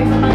life.